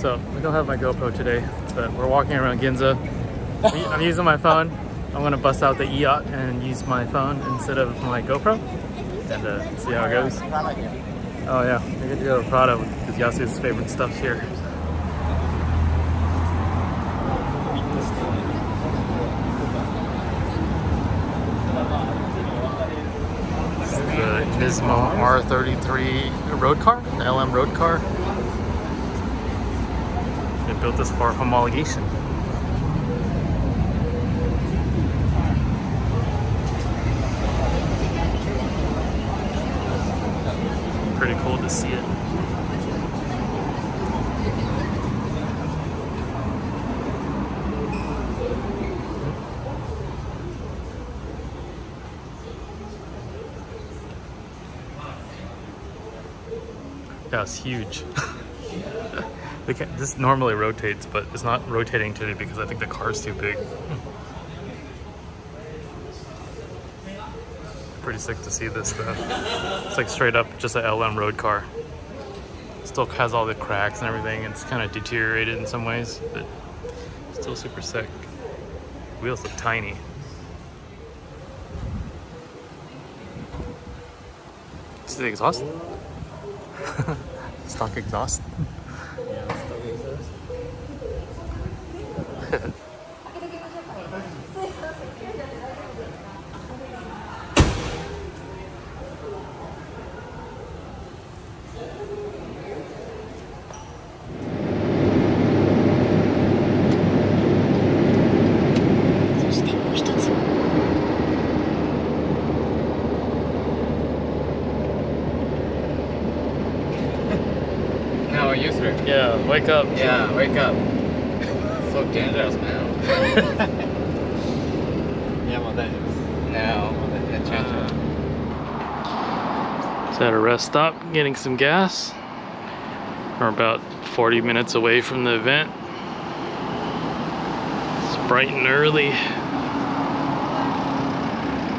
So we don't have my GoPro today, but we're walking around Ginza. I'm using my phone. I'm gonna bust out the EOT and use my phone instead of my GoPro and uh, see how it goes. Oh yeah, we get to go to Prada because Yasu's favorite stuff's here. This is the Nismo R33 road car, the LM road car. Built this for homologation. Pretty cool to see it. That was huge. This normally rotates, but it's not rotating today because I think the car's too big. Pretty sick to see this though. It's like straight up just a LM road car. Still has all the cracks and everything. It's kind of deteriorated in some ways, but still super sick. Wheels look tiny. See the exhaust? Stock exhaust. our. Yeah, wake up. Yeah, wake up. Fuck dangerous now. yeah, well that is. Now, uh, at a rest stop, getting some gas. We're about 40 minutes away from the event. It's bright and early.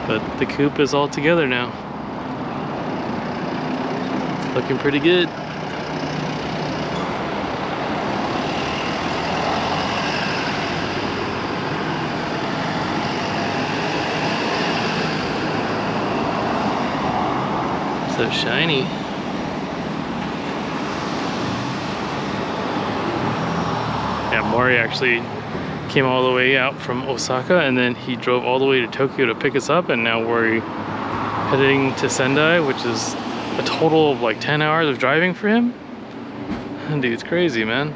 But the coupe is all together now. Looking pretty good. Shiny. Yeah, Maury actually came all the way out from Osaka and then he drove all the way to Tokyo to pick us up and now we're heading to Sendai, which is a total of like 10 hours of driving for him. Dude's crazy, man.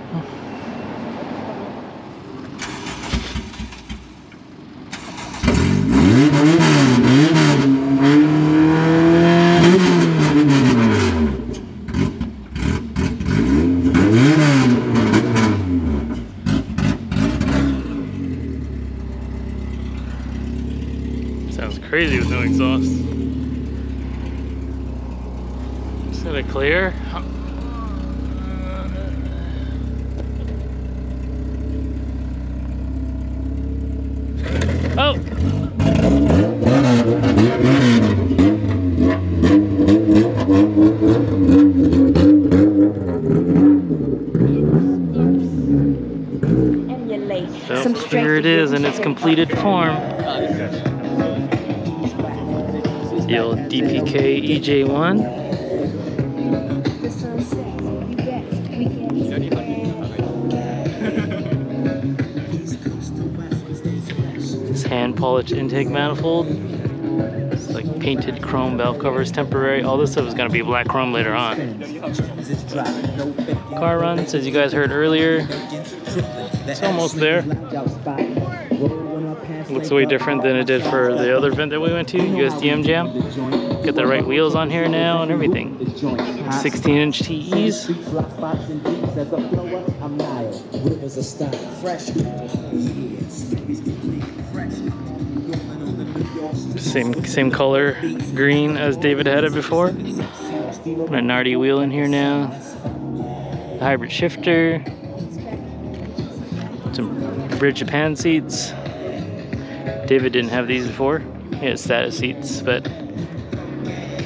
Polished intake manifold. Like painted chrome valve covers, temporary. All this stuff is gonna be black chrome later on. Car runs, as you guys heard earlier. It's almost there. Looks way different than it did for the other event that we went to, USDM Jam. Got the right wheels on here now and everything. 16 inch TEs. Same same color green as David had it before. Got a Nardi wheel in here now. A hybrid shifter. Some Bride Japan seats. David didn't have these before. He had status seats, but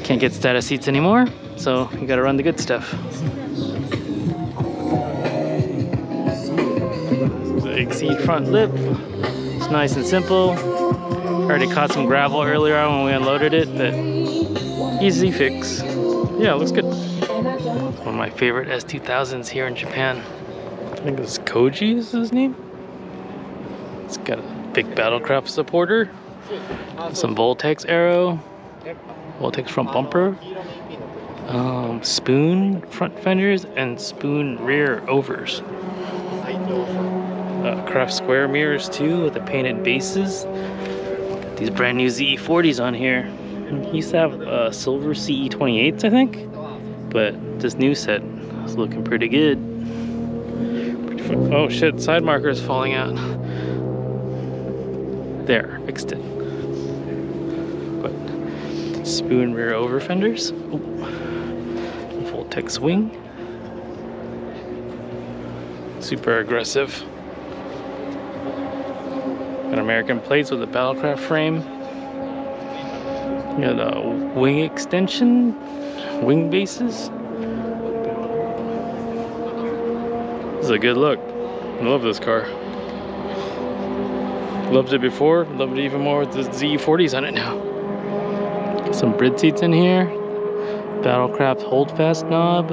can't get status seats anymore. So you gotta run the good stuff. Exceed front lip. It's nice and simple. Already caught some gravel earlier on when we unloaded it, but easy fix. Yeah, looks good. One of my favorite S2000s here in Japan. I think it's Koji is his name. It's got a big Battlecraft supporter, some Voltex aero, Voltex front bumper, um, spoon front fenders, and spoon rear overs. Uh, craft square mirrors too with the painted bases. These brand new ZE40s on here. He used to have uh, silver CE28s, I think, but this new set is looking pretty good. Oh shit! Side marker is falling out. There, fixed it. But spoon rear over fenders. Ooh. Voltex wing. Super aggressive. Got American plates with a Battlecraft frame. You got a wing extension, wing bases. This is a good look. I love this car. Loved it before, loved it even more with the Z40s on it now. Some Bride seats in here. Battlecraft holdfast knob.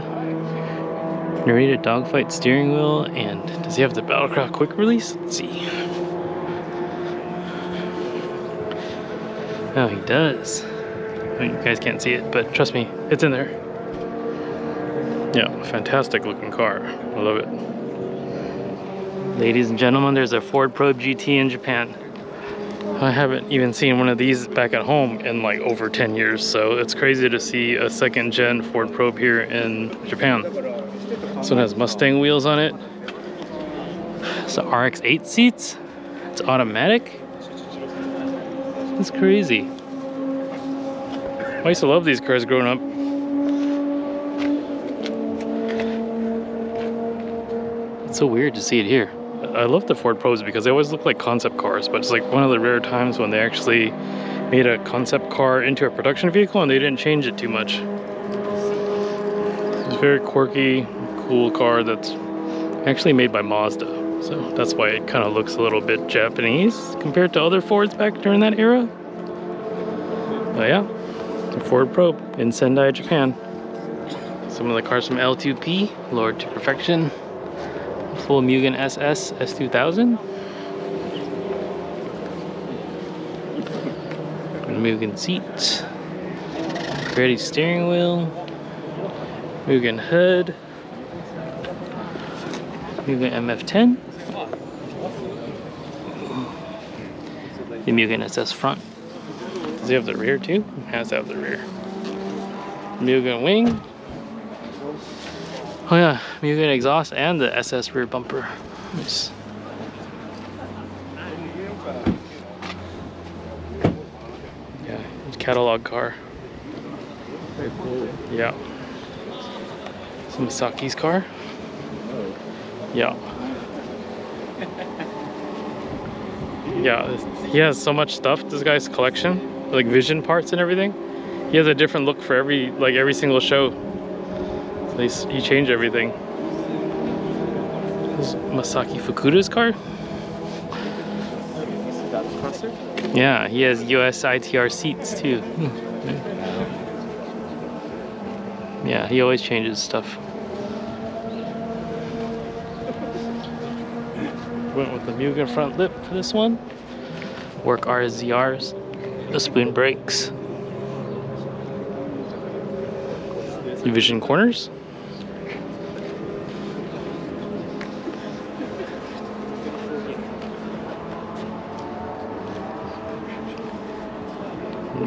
Narrated dogfight steering wheel. And does he have the Battlecraft quick release? Let's see. Oh, he does. I you guys can't see it, but trust me, it's in there. Yeah, fantastic looking car. I love it. Ladies and gentlemen, there's a Ford Probe GT in Japan. I haven't even seen one of these back at home in like over 10 years, so it's crazy to see a second gen Ford Probe here in Japan. This one has Mustang wheels on it. It's a RX-8 seats. It's automatic. It's crazy. I used to love these cars growing up. It's so weird to see it here. I love the Ford Probes because they always look like concept cars, but it's like one of the rare times when they actually made a concept car into a production vehicle and they didn't change it too much. It's a very quirky, cool car that's actually made by Mazda. So that's why it kind of looks a little bit Japanese compared to other Fords back during that era. But yeah, the Ford Probe in Sendai, Japan. Some of the cars from L2P, Lord to Perfection. Full Mugen SS S2000. Mugen seats. Ready steering wheel. Mugen hood. Mugen MF10. The Mugen SS front. Does he have the rear too? He has to have the rear. Mugen wing. Oh yeah, Mugen exhaust and the SS rear bumper. Nice. Yeah, catalog car. Yeah. It's Misaki's car. Oh. Yeah. Yeah, he has so much stuff. This guy's collection, like vision parts and everything. He has a different look for every like every single show. So he's, he changed everything. This is Masaki Fukuda's car. Yeah, he has US ITR seats too. Yeah, he always changes stuff. Went with the Mugen front lip for this one. Work RZRs, the spoon brakes, vision corners.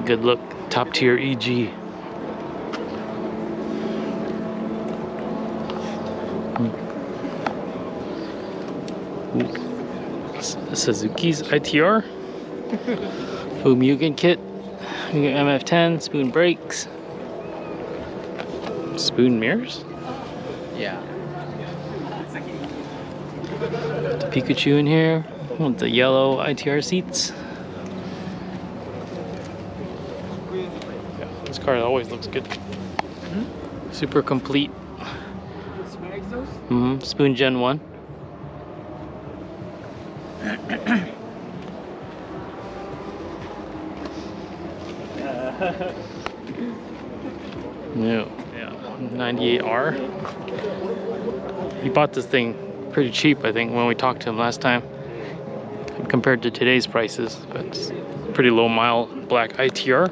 Good look, top tier EG. Suzuki's ITR. Ooh, Mugen kit. Mugen MF10, spoon brakes. Spoon mirrors. Yeah. The Pikachu in here with the yellow ITR seats. Yeah, this car always looks good. Super complete. hmm Spoon Gen 1. No, yeah, 98R. He bought this thing pretty cheap, I think, when we talked to him last time, compared to today's prices. But it's pretty low mile black ITR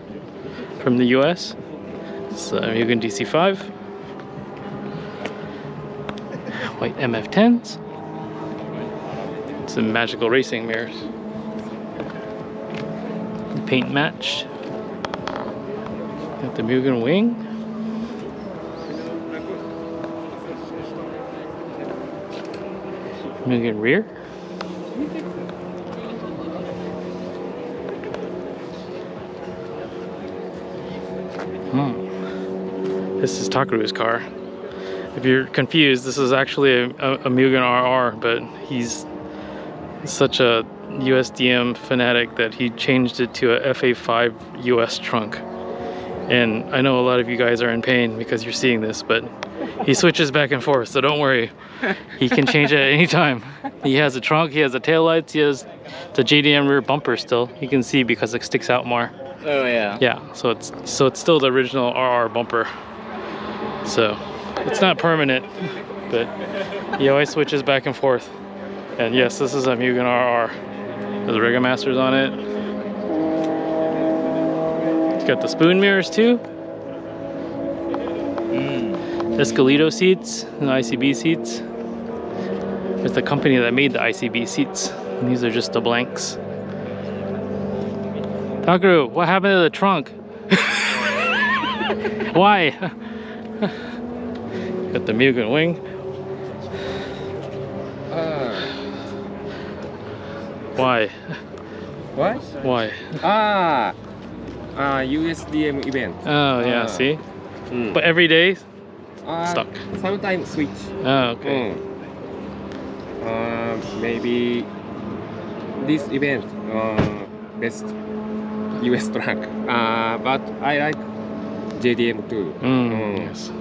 from the US. It's a Mugen DC5. White MF10s. Some magical racing mirrors. Paint matched. Got the Mugen wing. Mugen rear. Hmm. This is Takaru's car. If you're confused, this is actually a, a, a Mugen RR, but he's such a USDM fanatic that he changed it to a FA5 US trunk. And I know a lot of you guys are in pain because you're seeing this, but he switches back and forth, so don't worry. He can change it at any time. He has a trunk, he has the taillights, he has the JDM rear bumper still. You can see because it sticks out more. Oh yeah. Yeah, so it's so it's still the original RR bumper. So it's not permanent, but he always switches back and forth. And yes, this is a Mugen RR. There's RegaMasters on it. It's got the spoon mirrors too. Escalito seats and ICB seats. It's the company that made the ICB seats. And these are just the blanks. Takaru, what happened to the trunk? Why? Got the Mugen wing. Uh, Why? what? Why? Ah. Uh, USDM event. Oh yeah, Ah. see? Mm. But every day? Uh, stuck. Sometimes switch. Oh, okay. Mm. Uh, maybe this event uh, best US track. Uh, but I like JDM too. Mm, Mm. yes.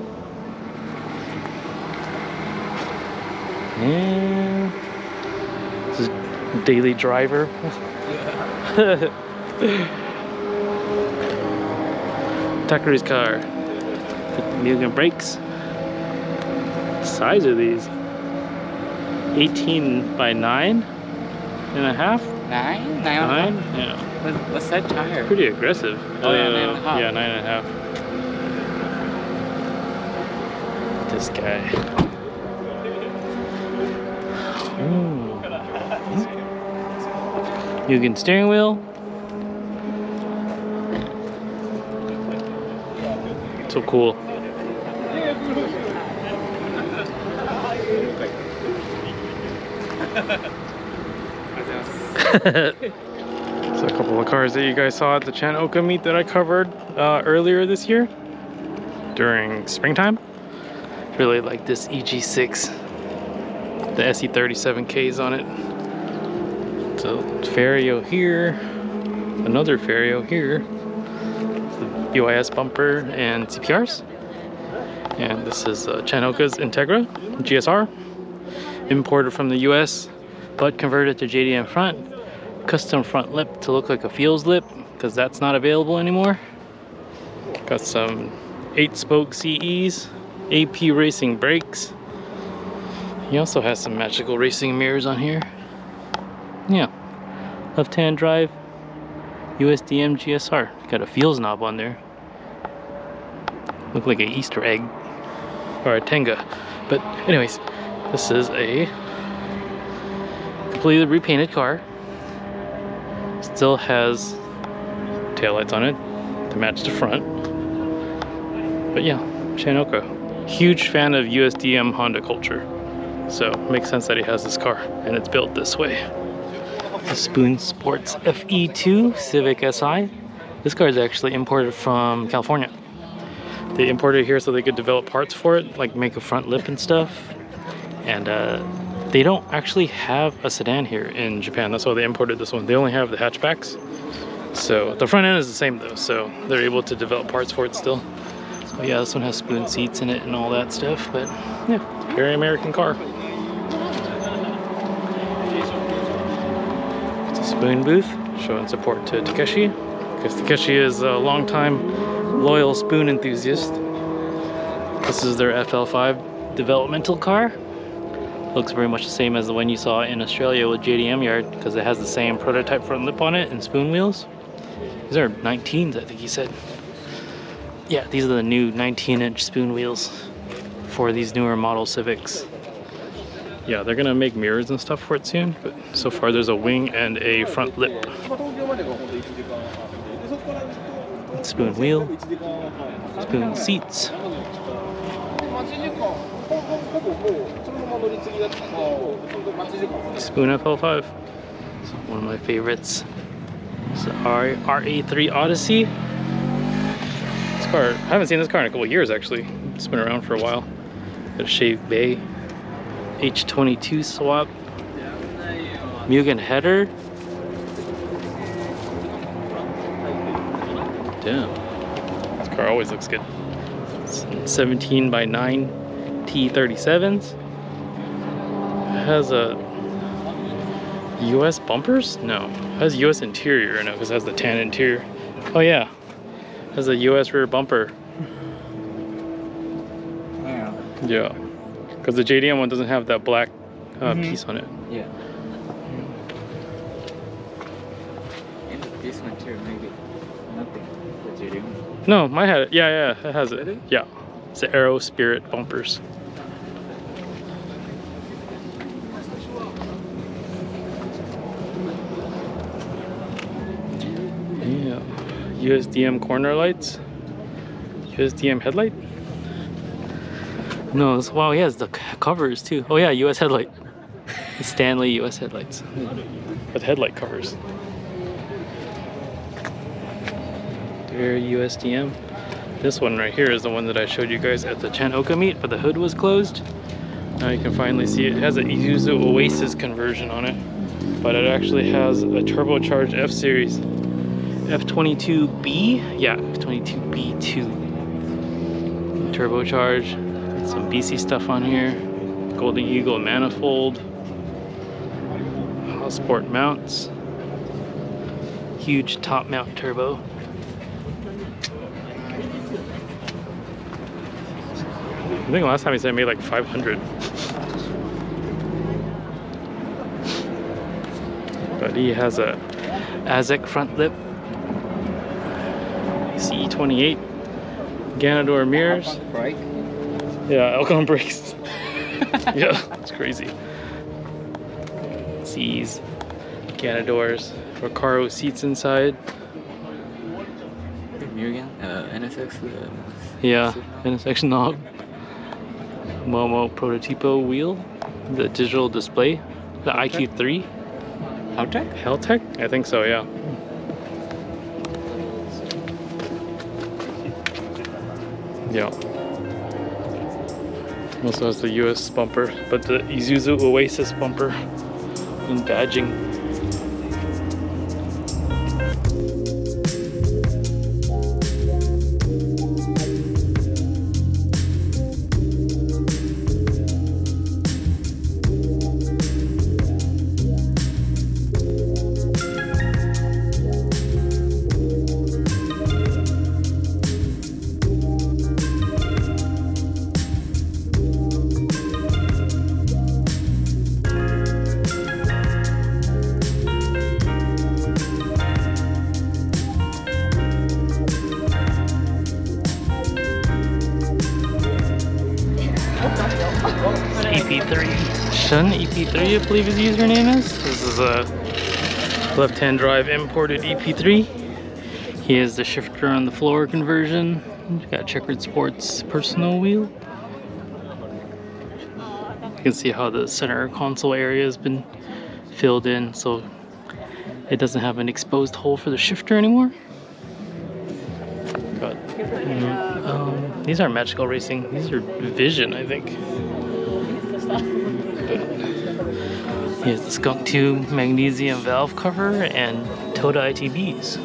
Yeah. This is daily driver. Takaru's car. Mugen brakes. Size of these? 18 by 9 and a half? Nine? Nine? Yeah. What, what's that tire? Pretty aggressive. Oh, yeah, nine and a uh, half. Yeah, nine and a half. This guy. Hmm. Ooh. Mugen steering wheel. So cool. So a couple of cars that you guys saw at the Chan Oka meet that I covered uh, earlier this year during springtime. Really like this EG6. The SE37Ks on it. So Ferio here, another Ferio here, the BYS bumper and CPRs. And this is uh, Chan Oka's Integra GSR, imported from the US, but converted to JDM front. Custom front lip to look like a Fields lip, because that's not available anymore. Got some 8-spoke CEs, AP Racing brakes. He also has some magical racing mirrors on here. Yeah, left-hand drive, USDM GSR. Got a Fields knob on there. Look like an Easter egg or a Tenga. But anyways, this is a completely repainted car. Still has taillights on it to match the front. But yeah, chanoko Huge fan of USDM Honda culture. So makes sense that he has this car and it's built this way. The Spoon Sports FE2 Civic Si. This car is actually imported from California. They imported it here so they could develop parts for it, like make a front lip and stuff. And uh, they don't actually have a sedan here in Japan. That's why they imported this one. They only have the hatchbacks. So the front end is the same though, so they're able to develop parts for it still. So yeah, this one has spoon seats in it and all that stuff, but yeah, very American car. It's a spoon booth showing support to Takeshi, because Takeshi is a long-time loyal spoon enthusiast. This is their FL5 developmental car. Looks very much the same as the one you saw in Australia with JDM Yard because it has the same prototype front lip on it and spoon wheels. These are 19s, I think he said. Yeah, these are the new 19 inch spoon wheels for these newer model Civics. Yeah, they're gonna make mirrors and stuff for it soon, but so far there's a wing and a front lip. Spoon wheel, spoon seats. Spoon FL5. One of my favorites. It's the RA3 Odyssey. This car, I haven't seen this car in a couple years actually. It's been around for a while. Got a shaved bay. H22 swap. Mugen header. Damn. This car always looks good. 17 by 9 T37s. It has a US bumpers? No. It has US interior, no, because it has the tan interior. Oh yeah. It has a US rear bumper. Yeah. Yeah. Because the JDM one doesn't have that black uh, Mhm. piece on it. Yeah. And this one too, maybe. Nothing. The JDM. No, mine had it. Yeah, yeah, it has it. Really? Yeah. It's the Aero Spirit bumpers. Yeah. USDM corner lights. USDM headlight. No, wow, he has the covers too. Oh yeah, US headlight. Stanley US headlights. With headlight covers. There, USDM. This one right here is the one that I showed you guys at the Chan Oka meet, but the hood was closed. Now you can finally see it. It has a Isuzu Oasis conversion on it, but it actually has a turbocharged F-Series. F22B? Yeah, F22B2. Turbocharged. Some BC stuff on here. Golden Eagle manifold. Sport mounts. Huge top mount turbo. I think last time he said he made like 500. But he has a Azek front lip. CE28. Ganador mirrors. Right? Yeah, Alcon brakes. yeah, it's crazy. C's, Ganadors, Recaro seats inside. Mugen, uh, NSX. Uh, Yeah, intersection knob. Momo Prototipo wheel, the digital display, the IQ3, Haltech? Heltec? I think so, yeah. Yeah. Also has the US bumper, but the Isuzu Oasis bumper in badging. Left-hand drive imported EP3. He has the shifter on the floor conversion. Got checkered sports personal wheel. You can see how the center console area has been filled in, so it doesn't have an exposed hole for the shifter anymore. Got, mm, um, these aren't Magical Racing. These are Vision, I think. Here's the Skunk2 magnesium valve cover and Toda ITBs.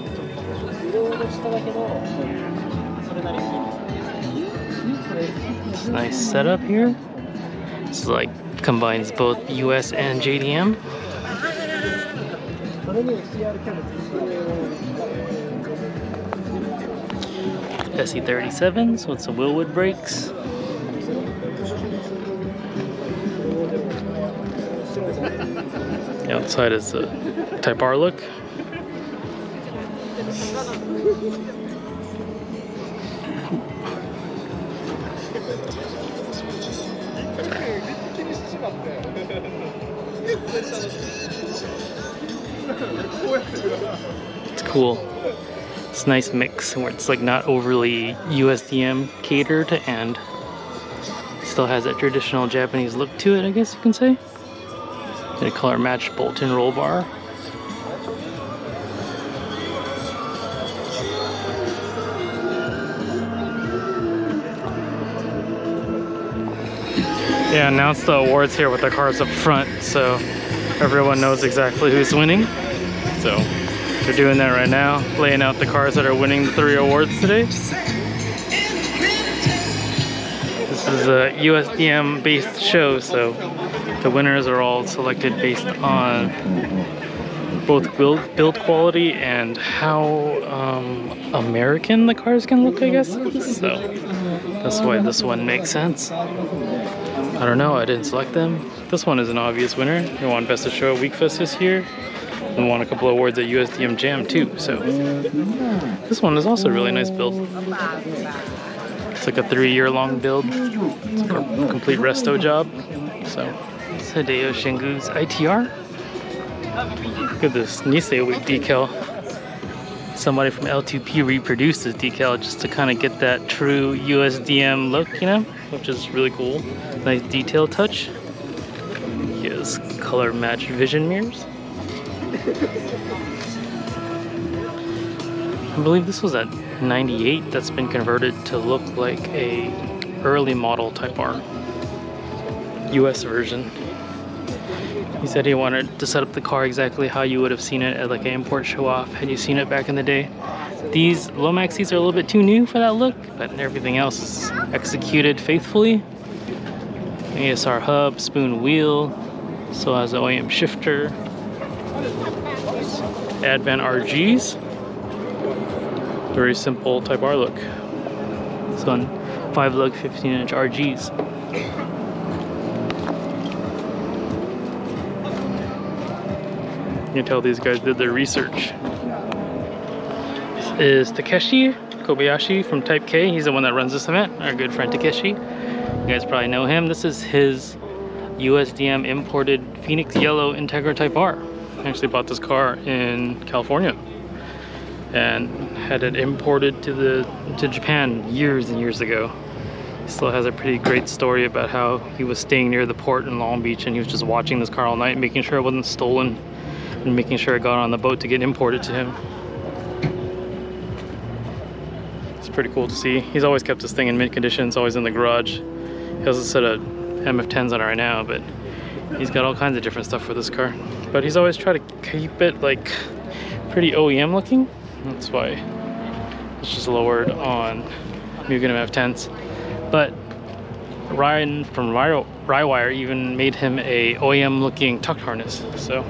It's nice setup here. This is like combines both US and JDM. SE37s with some Willwood brakes. Outside is the Type R look. It's cool. It's a nice mix where it's like not overly USDM catered and still has that traditional Japanese look to it, I guess you can say. And a color matched bolt-in roll bar. Yeah, announce the awards here with the cars up front so everyone knows exactly who's winning. So they're doing that right now, laying out the cars that are winning the three awards today. This is a USDM based show, so the winners are all selected based on both build, build quality and how um, American the cars can look, I guess. So that's why this one makes sense. I don't know, I didn't select them. This one is an obvious winner. He won Best of Show at Weekfest this year and won a couple of awards at USDM Jam too. So this one is also a really nice build. It's like a three-year long build. It's like a complete resto job. So Hideo Shingu's ITR. Look at this Nisei Week decal. Somebody from L2P reproduced this decal just to kind of get that true USDM look, you know, which is really cool. Nice detail touch. He has color matched vision mirrors. I believe this was at 98 that's been converted to look like a early model Type R US version. He said he wanted to set up the car exactly how you would have seen it at like an import show off had you seen it back in the day. These Lomax seats are a little bit too new for that look, but everything else is executed faithfully. ASR hub, spoon wheel, so has the OEM shifter, Advan RGs. Very simple Type R look. This on 5 lug 15 inch RGs. You can tell these guys did their research. This is Takeshi Kobayashi from Type K. He's the one that runs this event, our good friend Takeshi. You guys probably know him. This is his USDM imported Phoenix Yellow Integra Type R. I actually bought this car in California and had it imported to the to Japan years and years ago. He still has a pretty great story about how he was staying near the port in Long Beach and he was just watching this car all night, making sure it wasn't stolen and making sure it got on the boat to get imported to him. It's pretty cool to see. He's always kept this thing in mint condition. It's always in the garage. He has a set of MF10s on it right now, but he's got all kinds of different stuff for this car. But he's always tried to keep it like pretty OEM looking. That's why it's just lowered on Mugen MF10s. But Ryan from Rywire even made him a OEM looking tuck harness. So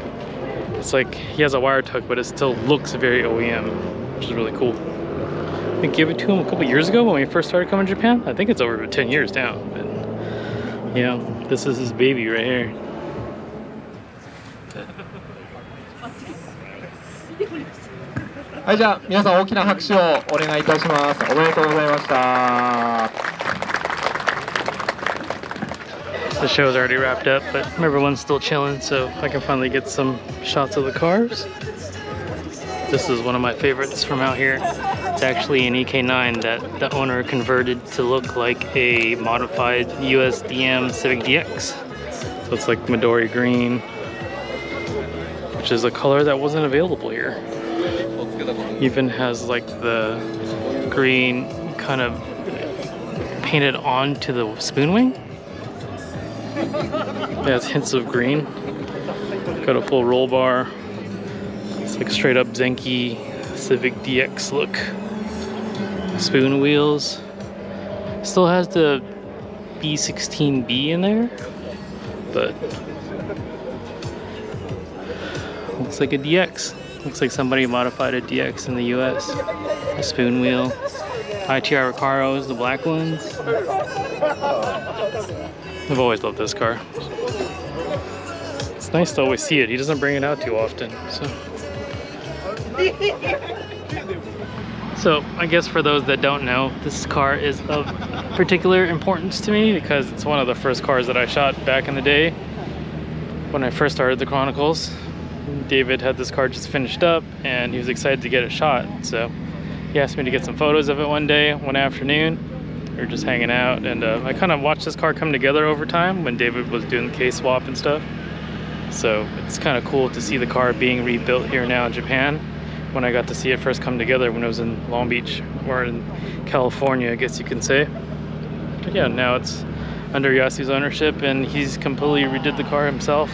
it's like he has a wire tuck, but it still looks very OEM, which is really cool. We gave it to him a couple years ago when we first started coming to Japan. I think it's over 10 years now. But yeah, this is his baby right here. はい、じゃあ皆さん大きな拍手をお願いいたします。おめでとうございました。 The show's already wrapped up, but everyone's still chilling, so I can finally get some shots of the cars. This is one of my favorites from out here. It's actually an EK9 that the owner converted to look like a modified USDM Civic DX. So it's like Midori green, which is a color that wasn't available here. Even has like the green kind of painted onto the spoon wing. Has hints of green. Got a full roll bar. It's like straight up Zenki Civic DX look. Spoon wheels. Still has the B16B in there, but looks like a DX. Looks like somebody modified a DX in the US. A spoon wheel. ITR Recaros, the black ones. I've always loved this car. It's nice to always see it. He doesn't bring it out too often, so. So I guess for those that don't know, this car is of particular importance to me because it's one of the first cars that I shot back in the day when I first started the Chronicles. David had this car just finished up and he was excited to get it shot. So he asked me to get some photos of it one day, one afternoon. We were just hanging out and uh, I kind of watched this car come together over time when David was doing the case swap and stuff. So it's kind of cool to see the car being rebuilt here now in Japan. When I got to see it first come together when it was in Long Beach or in California, I guess you can say. But yeah, now it's under Yasu's ownership and he's completely redid the car himself.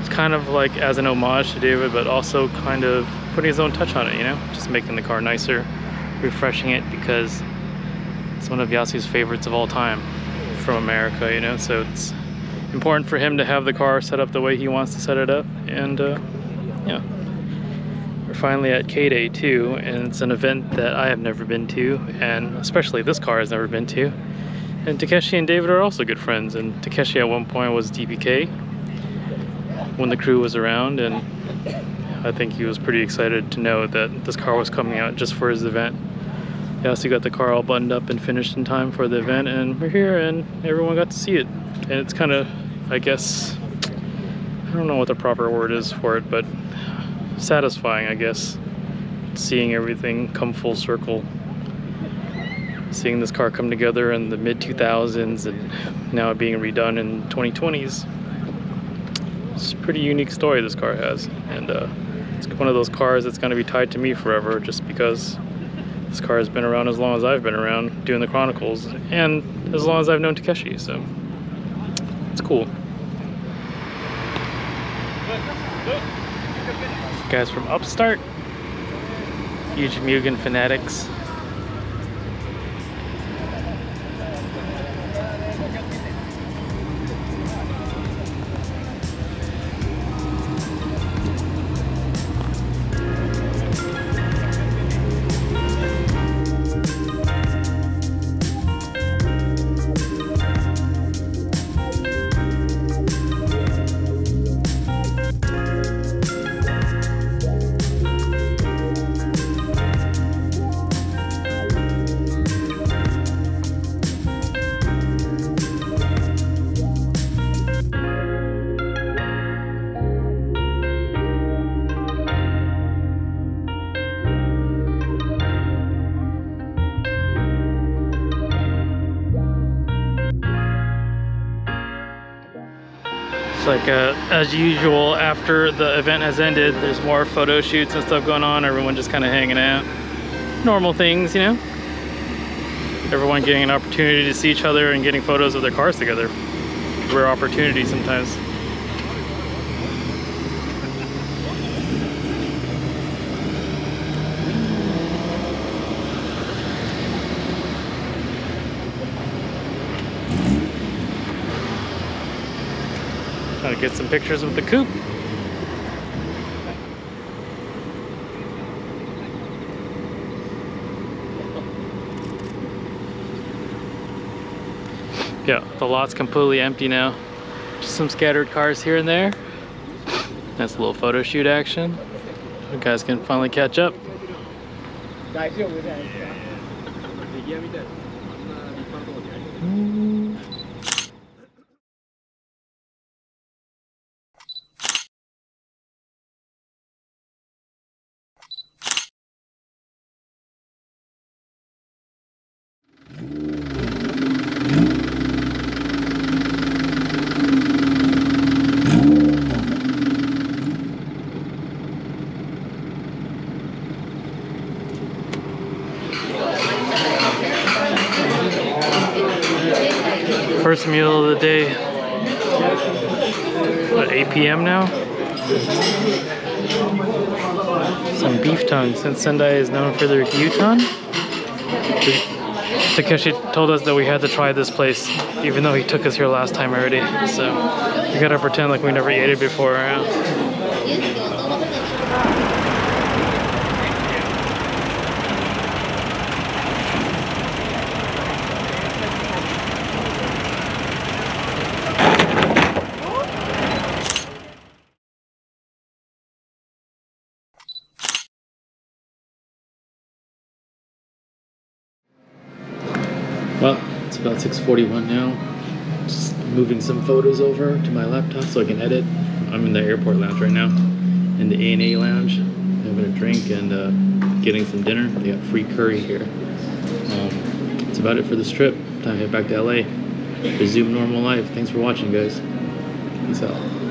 It's kind of like as an homage to David, but also kind of putting his own touch on it, you know? Just making the car nicer, refreshing it because it's one of Yasu's favorites of all time from America, you know? So it's important for him to have the car set up the way he wants to set it up. And uh, yeah, we're finally at K-Day too, and it's an event that I have never been to, and especially this car has never been to. And Takeshi and David are also good friends, and Takeshi at one point was DPK when the crew was around, and I think he was pretty excited to know that this car was coming out just for his event. He also got the car all buttoned up and finished in time for the event, and we're here, and everyone got to see it. And it's kind of, I guess, I don't know what the proper word is for it, but satisfying, I guess, seeing everything come full circle. Seeing this car come together in the mid 2000s and now being redone in 2020s. It's a pretty unique story this car has, and uh, it's one of those cars that's going to be tied to me forever just because this car has been around as long as I've been around doing the Chronicles and as long as I've known Takeshi, so it's cool. Guys from Upstart, huge Mugen fanatics. Like uh, as usual after the event has ended, there's more photo shoots and stuff going on. Everyone just kind of hanging out. Normal things, you know? Everyone getting an opportunity to see each other and getting photos of their cars together. Rare opportunity sometimes. Trying to get some pictures with the coupe. Yeah, the lot's completely empty now. Just some scattered cars here and there. That's a little photo shoot action. You guys can finally catch up. p.m. now? Some beef tongue, since Sendai is known for their gyutan. Takeshi told us that we had to try this place, even though he took us here last time already. So we gotta pretend like we never ate it before. yeah. Well, it's about 6:41 now. Just moving some photos over to my laptop so I can edit. I'm in the airport lounge right now, in the ANA lounge, having a drink and uh, getting some dinner. They got free curry here. Um, that's about it for this trip. Time to head back to LA. Resume normal life. Thanks for watching, guys. Peace out.